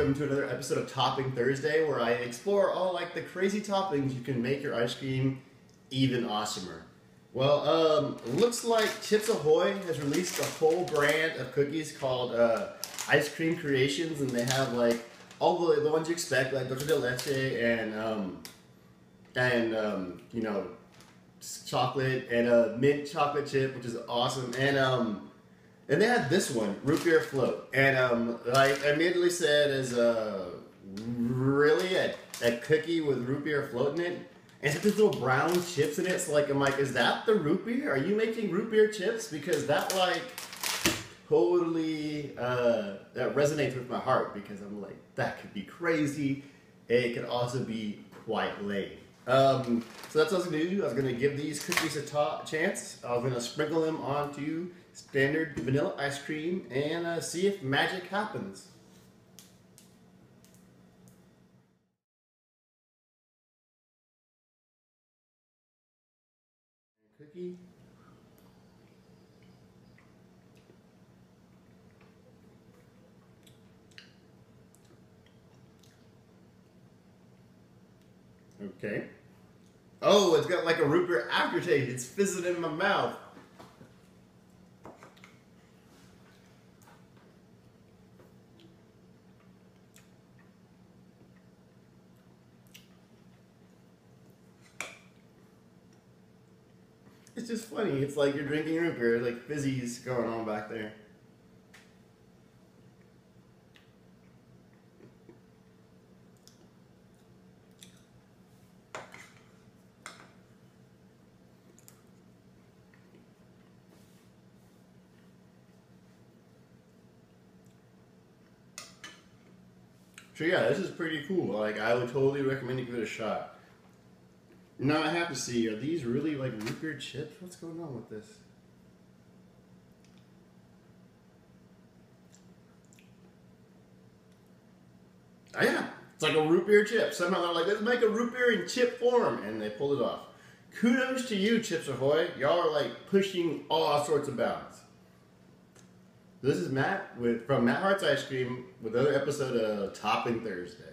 welcome to another episode of Topping Thursday, where I explore all like the crazy toppings you can make your ice cream even awesomer. Well, um, looks like Chips Ahoy has released a whole brand of cookies called uh, Ice Cream Creations, and they have like all the, the ones you expect, like dulce de leche and um, and um, you know chocolate and a mint chocolate chip, which is awesome, and um, and they had this one, root beer float. And um, I immediately said, "Is uh, really a, a cookie with root beer float in it?" And it's got these little brown chips in it. So like, I'm like, "Is that the root beer? Are you making root beer chips?" Because that like totally uh, that resonates with my heart because I'm like, that could be crazy. It could also be quite lame. Um, so that's what I was gonna do. I was gonna give these cookies a ta- chance. I was gonna sprinkle them onto standard vanilla ice cream and uh, see if magic happens. Cookie. Okay. Oh, it's got like a root beer aftertaste. It's fizzing in my mouth. It's just funny. It's like you're drinking root beer, like fizzy's going on back there. So yeah, this is pretty cool. Like I would totally recommend you give it a shot. Now I have to see, are these really like root beer chips? What's going on with this? Oh yeah, it's like a root beer chip. Somehow they're like, let's make a root beer in chip form, and they pulled it off. Kudos to you, Chips Ahoy. Y'all are like pushing all sorts of bounds. This is Matt with from Matt Hearts Ice Cream with another episode of Topping Thursday.